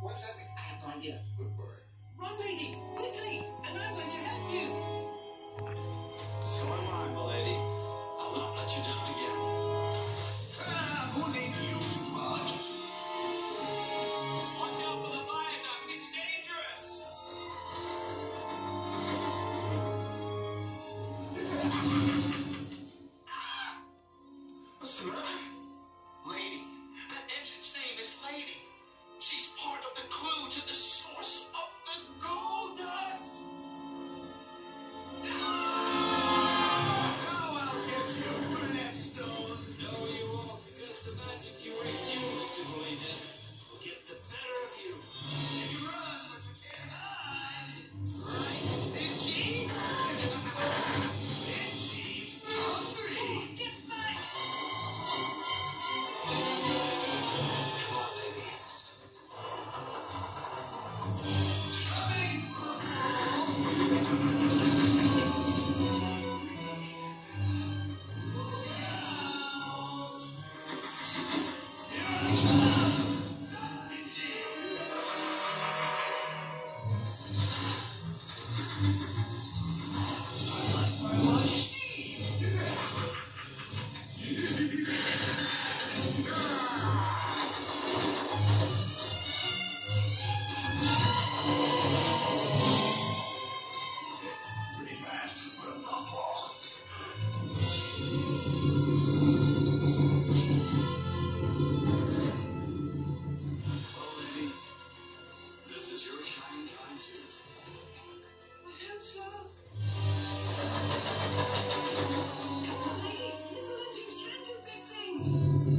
What does? I have no idea. Good word. Run, lady, quickly, and I'm going to help you. So am I, my lady. I'll not let you down again. Ah, who named you, Fudge? Watch out for the viaduct. It's dangerous. Ah! What's the matter? Lady. That engine's name is Lady. She's part things.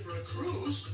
for a cruise.